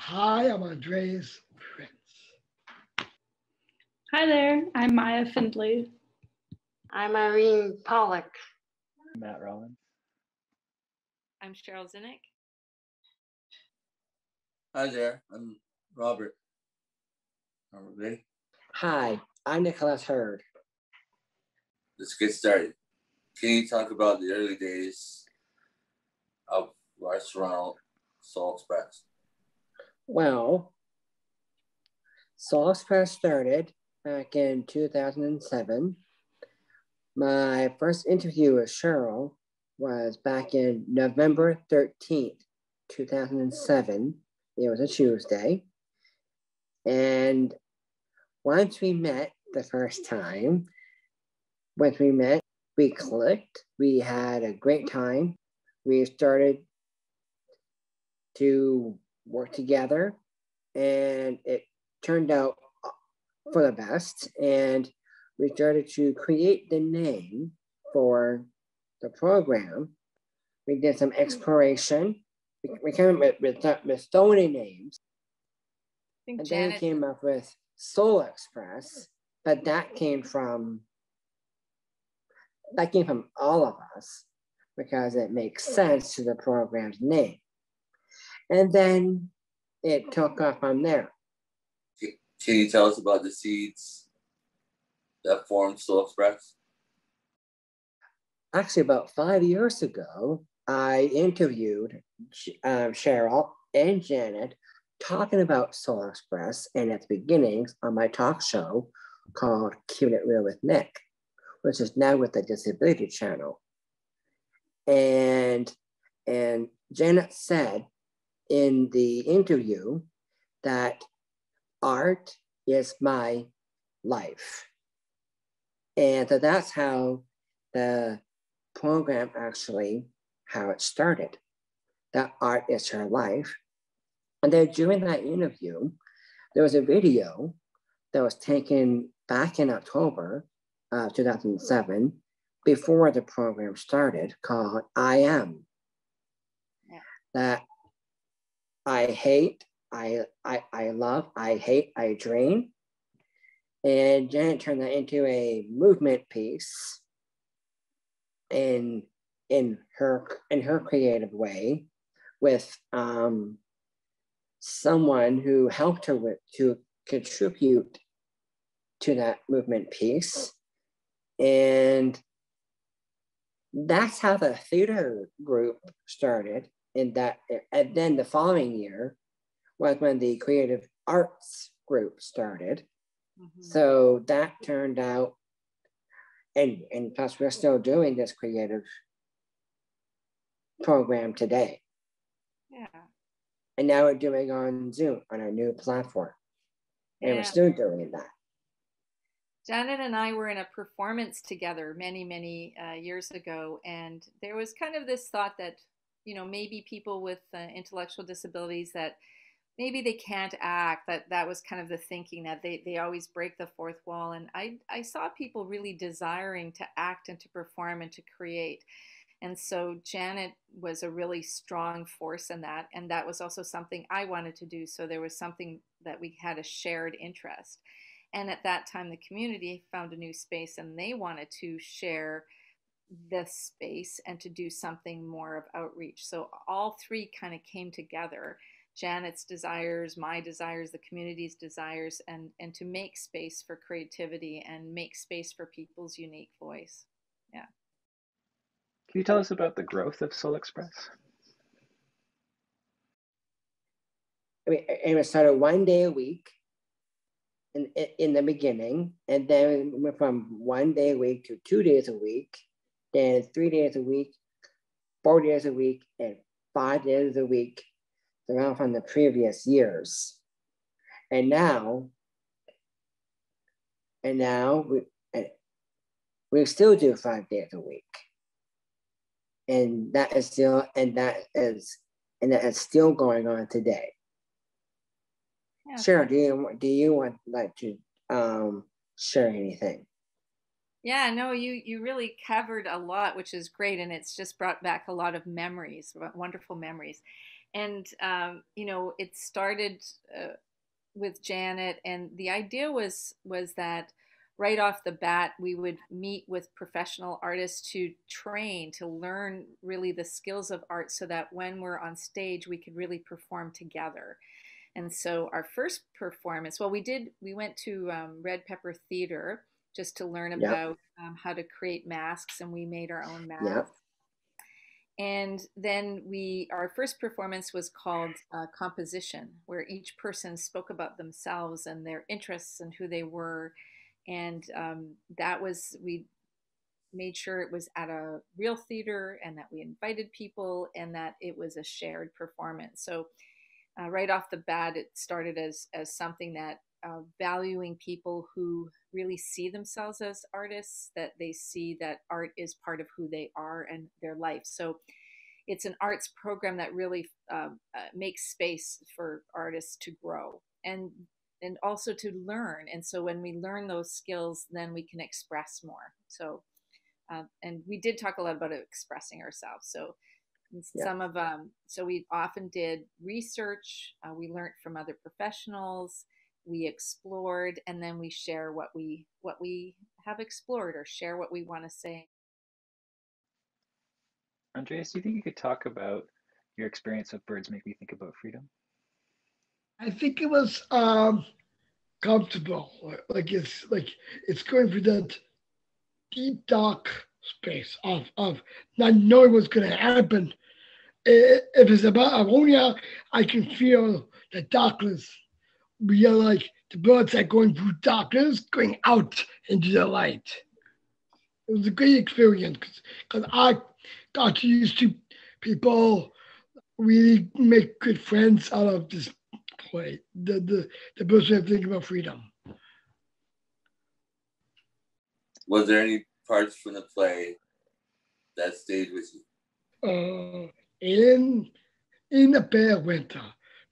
Hi, I'm Andreas Prinz. Hi there, I'm Maya Findlay. I'm Irene Pollock. Matt Rawlins. I'm Cheryl Zinyk. Hi there, I'm Robert. Robert ready? Hi, I'm Nicholas Herd. Let's get started. Can you talk about the early days of restaurant Sol Express? Well, Sol Express started back in 2007. My first interview with Cheryl was back in November 13th, 2007. It was a Tuesday. And once we met the first time, once we met, we clicked. We had a great time. We started to work together, and it turned out for the best. And we started to create the name for the program. We did some exploration. We, we came up with, with, with so many names. and Janet, then came up with Sol Express, but that came from that came from all of us because it makes sense to the program's name. And then it took off from there. Can you tell us about the seeds that formed Sol Express? Actually, about five years ago, I interviewed uh, Cheryl and Janet talking about Sol Express and its beginnings on my talk show called Keeping It Real with Nick, which is now with the Disability Channel. And and Janet said in the interview that art is my life. And so that's how the program actually, how it started. That art is her life. And then during that interview, there was a video that was taken back in October of 2007 before the program started called I Am. Yeah. That I hate, I, I, I love, I hate, I drain. And Janet turned that into a movement piece in in her in her creative way with um, someone who helped her with to contribute to that movement piece and that's how the theater group started in that and then the following year was when the creative arts group started. Mhm. so that turned out and and plus we're still doing this creative program today. Yeah, and now we're doing on zoom on our new platform. And Yeah. we're still doing that. Janet and I were in a performance together many, many uh, years ago, and there was kind of this thought that, you know, maybe people with uh, intellectual disabilities that maybe they can't act. That that was kind of the thinking that they they always break the fourth wall, and I I saw people really desiring to act and to perform and to create. And so Janet was a really strong force in that. And that was also something I wanted to do. So there was something that we had a shared interest. And at that time, the community found a new space and they wanted to share this space and to do something more of outreach. So all three kind of came together Janet's desires, my desires, the community's desires, and, and to make space for creativity and make space for people's unique voice. Yeah. Can you tell us about the growth of Sol Express? I mean, and it started one day a week in, in the beginning, and then we went from one day a week to two days a week, then three days a week, four days a week, and five days a week around from the previous years. And now, and now we, we still do five days a week. And that is still, and that is, and that is still going on today. Yeah. Sure. Do you do you want like to um, share anything? Yeah, no, you you really covered a lot, which is great, and it's just brought back a lot of memories, wonderful memories. and um, you know, it started uh, with Janet, and the idea was was that right off the bat we would meet with professional artists to train to learn really the skills of art so that when we're on stage we could really perform together and so our first performance well we did we went to um, red pepper theater just to learn about yep. um, how to create masks and we made our own masks yep. and then we our first performance was called uh, composition where each person spoke about themselves and their interests and who they were and um, that was we made sure it was at a real theater and that we invited people and that it was a shared performance so uh, right off the bat it started as as something that uh, valuing people who really see themselves as artists that they see that art is part of who they are and their life so it's an arts program that really um, uh, makes space for artists to grow and and also to learn. And so when we learn those skills, then we can express more. So, uh, and we did talk a lot about expressing ourselves. So yeah. some of um, so we often did research. Uh, we learned from other professionals. We explored, and then we share what we what we have explored or share what we want to say. Andreas, do you think you could talk about your experience with Birds Make Me Think About Freedom? I think it was um, comfortable. Like it's like it's going through that deep dark space of of not knowing what's going to happen. If it's about ammonia, I can feel the darkness. We are like the birds are going through darkness, going out into the light. It was a great experience because I got used to people really make good friends out of this play, the, the, the person have to think about freedom. Was there any parts from the play that stayed with you? Uh, in in the pale winter,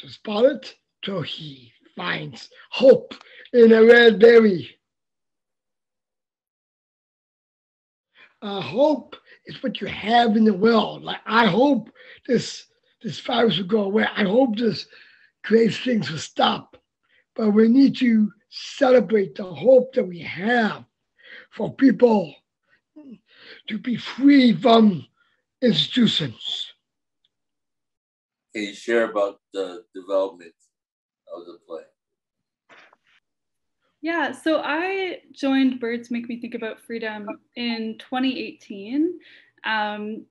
the spotted turkey finds hope in a red berry. Uh, hope is what you have in the world. Like I hope this this virus will go away. I hope this great things will stop. But we need to celebrate the hope that we have for people to be free from institutions. Can you share about the development of the play? Yeah, so I joined Birds Make Me Think About Freedom in 2018 um,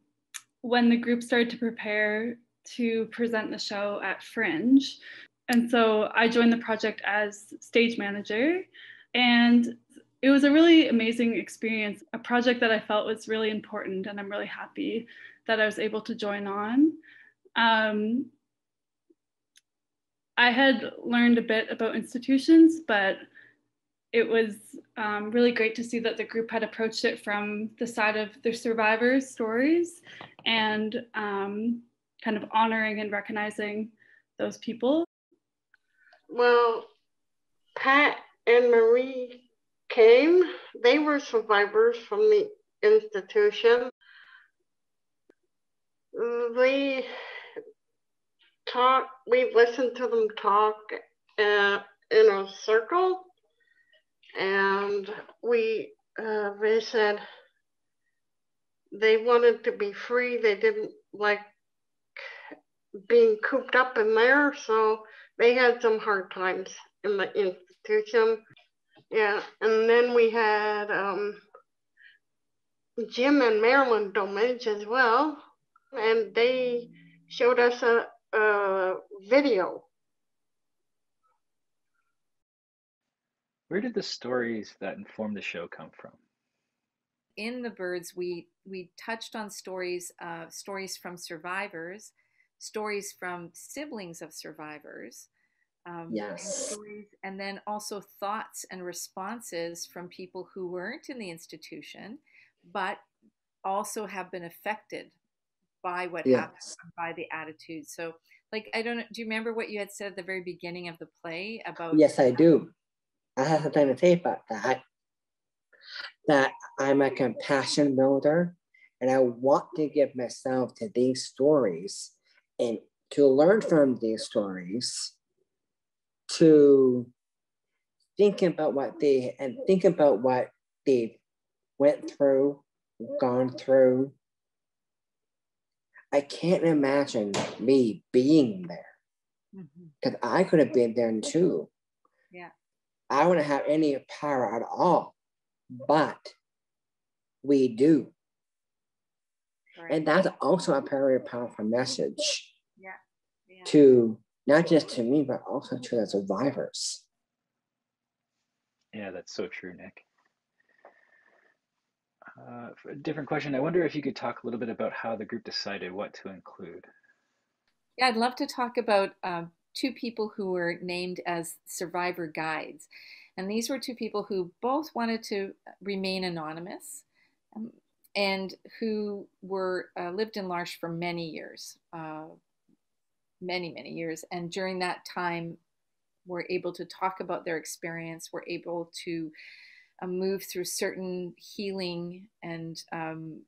when the group started to prepare to present the show at Fringe. And so I joined the project as stage manager. And it was a really amazing experience, a project that I felt was really important. And I'm really happy that I was able to join on. Um, I had learned a bit about institutions, but it was um, really great to see that the group had approached it from the side of the survivors' stories and um, kind of honoring and recognizing those people? Well, Pat and Marie came. They were survivors from the institution. They talk. We listened to them talk uh, in a circle, and we uh, they said they wanted to be free. They didn't like being cooped up in there, so they had some hard times in the institution. Yeah, and then we had um, Jim and Marilyn Domage as well, and they showed us a, a video. Where did the stories that inform the show come from? In the birds, we we touched on stories, uh, stories from survivors, stories from siblings of survivors. Um, yes. Stories, and then also thoughts and responses from people who weren't in the institution, but also have been affected by what yes. happened, by the attitude. So, like, I don't do you remember what you had said at the very beginning of the play about? Yes, I do. I have something to say about that. That I'm a compassion builder and I want to give myself to these stories and to learn from these stories, to think about what they and think about what they went through, gone through. I can't imagine me being there because mm-hmm. I could have been there too. Yeah. I wouldn't have any power at all, but we do. Right. And that's also a very powerful message yeah. yeah. to not just to me, but also to the survivors. Yeah, that's so true, Nick. Uh, a different question. I wonder if you could talk a little bit about how the group decided what to include. Yeah, I'd love to talk about um, two people who were named as survivor guides. And these were two people who both wanted to remain anonymous um, and who were uh, lived in L'Arche for many years, uh, many, many years. And during that time, were able to talk about their experience, were able to uh, move through certain healing and um,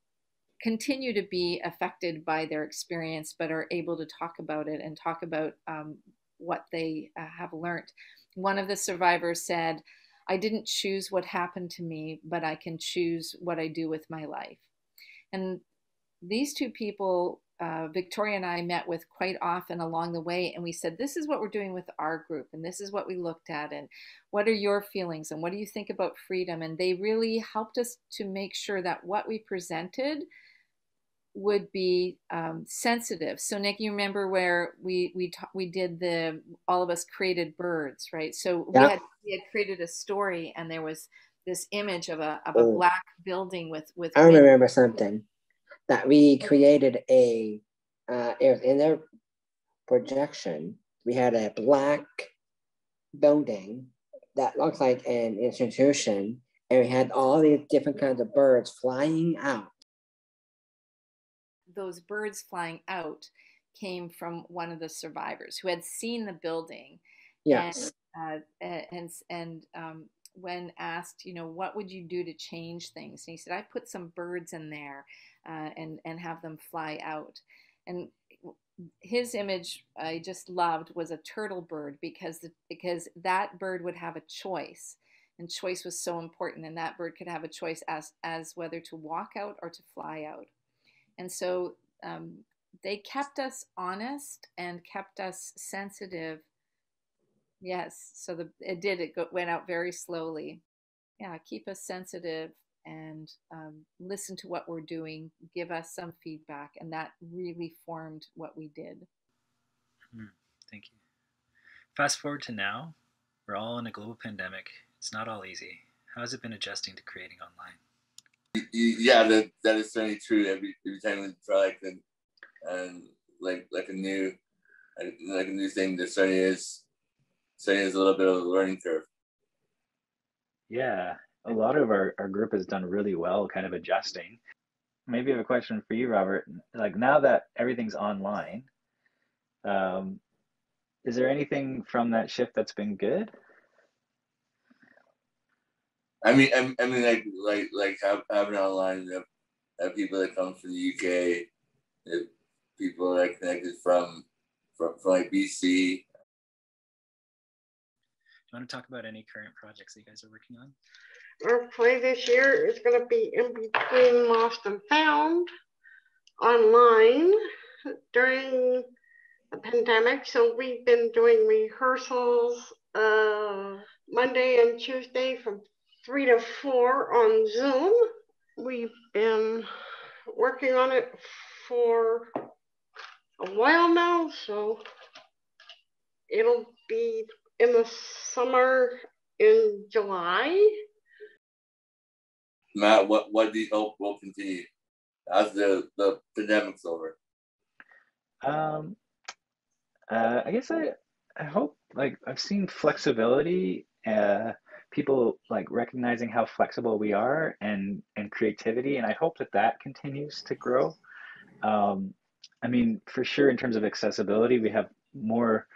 continue to be affected by their experience, but are able to talk about it and talk about um, what they uh, have learned. One of the survivors said, I didn't choose what happened to me, but I can choose what I do with my life. And these two people, uh, Victoria and I met with quite often along the way, and we said, This is what we're doing with our group, and this is what we looked at, and what are your feelings, and what do you think about freedom? And they really helped us to make sure that what we presented would be um, sensitive. So Nick, you remember where we we ta- we did the all of us created birds, right? So yeah. we had we had created a story, and there was this image of a of a oh. black building with with. I remember something that we created a uh, in their projection. We had a black building that looked like an institution, and we had all these different kinds of birds flying out those birds flying out came from one of the survivors who had seen the building. Yes. And, uh, and, and um, when asked, you know, what would you do to change things? And he said, I put some birds in there uh, and, and have them fly out. And his image I just loved was a turtle bird because the, because that bird would have a choice and choice was so important and that bird could have a choice as as whether to walk out or to fly out and so um, they kept us honest and kept us sensitive. Yes, so the it did it go, went out very slowly. Yeah, keep us sensitive and um, listen to what we're doing, give us some feedback, and that really formed what we did. Mm, thank you. Fast forward to now, we're all in a global pandemic. It's not all easy. How has it been adjusting to creating online? yeah, that that is certainly true. Every every time we try like and and like like a new like a new thing, there certainly is certainly is a little bit of a learning curve. Yeah, a lot of our, our group has done really well, kind of adjusting. Maybe I have a question for you, Robert. Like now that everything's online, um, is there anything from that shift that's been good? I mean, I, I mean, like, like, like having online, have, have people that come from the UK, people that are connected from, from, from like BC. Want to talk about any current projects that you guys are working on? Our play this year is going to be in between Lost and Found online during the pandemic. So we've been doing rehearsals uh, Monday and Tuesday from three to four on Zoom. We've been working on it for a while now, so it'll be in the summer in July. Matt, what, what do you hope will continue as the, the pandemic's over? Um, uh, I guess I, I hope like I've seen flexibility uh, people like recognizing how flexible we are and and creativity and i hope that that continues to grow um, i mean for sure in terms of accessibility we have more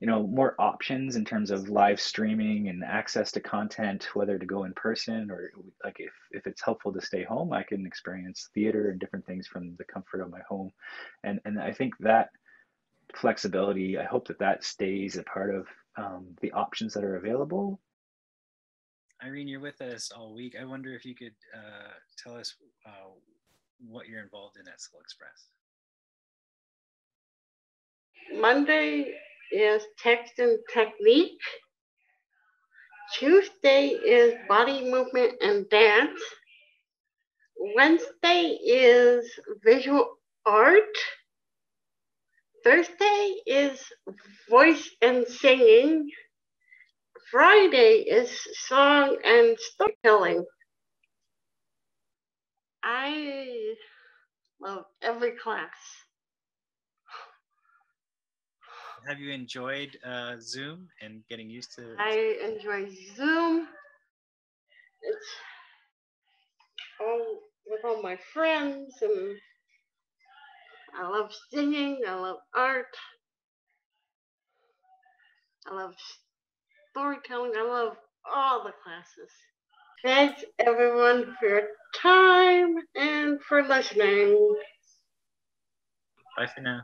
you know more options in terms of live streaming and access to content whether to go in person or like if, if it's helpful to stay home i can experience theater and different things from the comfort of my home and and i think that flexibility. I hope that that stays a part of um, the options that are available. Irene, you're with us all week. I wonder if you could uh, tell us uh, what you're involved in at Sol Express. Monday is text and technique. Tuesday is body movement and dance. Wednesday is visual art. Thursday is voice and singing. Friday is song and storytelling. I love every class. Have you enjoyed uh, Zoom and getting used to? I enjoy Zoom. It's all with all my friends, and I love singing. I love art. I love storytelling. I love all the classes. Thanks everyone for your time and for listening. Bye for now.